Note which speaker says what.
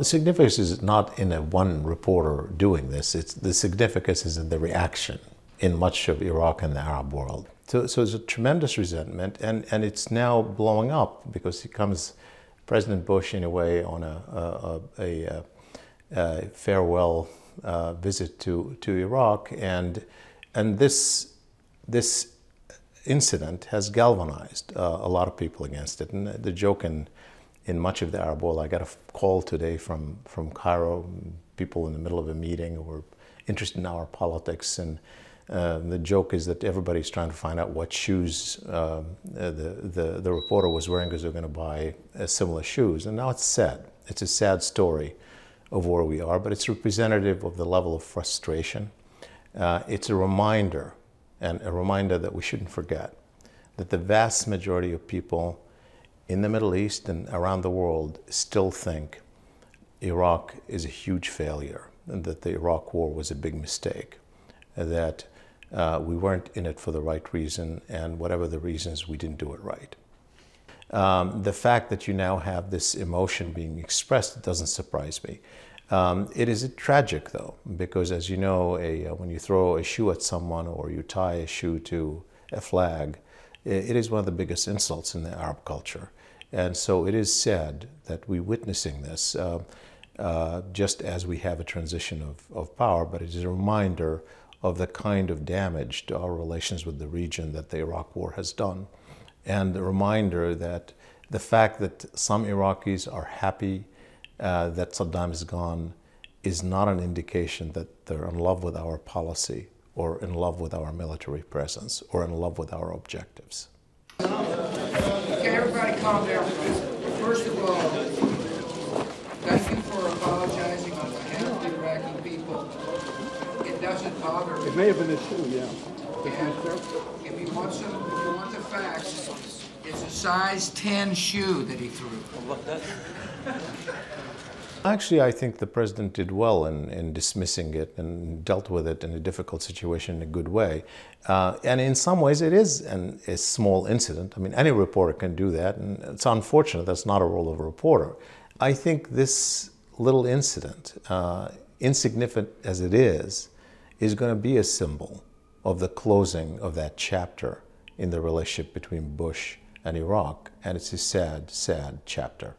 Speaker 1: The significance is not in a one reporter doing this. It's the significance is in the reaction in much of Iraq and the Arab world. So, so there's a tremendous resentment, and, and it's now blowing up because he comes, President Bush, in a way, on a, a, a, a farewell uh, visit to, to Iraq, and, and this, this incident has galvanized uh, a lot of people against it. And the joke in, in much of the Arab world, I got a call today from, from Cairo, people in the middle of a meeting who were interested in our politics. And uh, the joke is that everybody's trying to find out what shoes uh, the, the, the, reporter was wearing because they're going to buy uh, similar shoes. And now it's sad. It's a sad story of where we are, but it's representative of the level of frustration. Uh, it's a reminder and a reminder that we shouldn't forget that the vast majority of people in the Middle East and around the world still think Iraq is a huge failure and that the Iraq war was a big mistake, that uh, we weren't in it for the right reason, and whatever the reasons, we didn't do it right. Um, the fact that you now have this emotion being expressed doesn't surprise me. Um, it is tragic, though, because as you know, a, uh, when you throw a shoe at someone or you tie a shoe to a flag, it, it is one of the biggest insults in the Arab culture. And so it is sad that we're witnessing this, uh, uh, just as we have a transition of, of power, but it is a reminder of the kind of damage to our relations with the region that the Iraq War has done. And the reminder that the fact that some Iraqis are happy uh, that Saddam is gone is not an indication that they're in love with our policy or in love with our military presence or in love with our objectives.
Speaker 2: Okay, everybody calm down. First of all, thank you for apologizing on behalf of the Iraqi people. It doesn't bother me.
Speaker 3: It may have been a shoe, yeah.
Speaker 2: Yeah. If you want some, if you want the facts, it's a size 10 shoe that he threw.
Speaker 1: Actually, I think the president did well in, in dismissing it and dealt with it in a difficult situation in a good way. Uh, and in some ways, it is an, a small incident. I mean, any reporter can do that, and it's unfortunate that's not a role of a reporter. I think this little incident, uh, insignificant as it is, is going to be a symbol of the closing of that chapter in the relationship between Bush and Iraq, and it's a sad, sad chapter.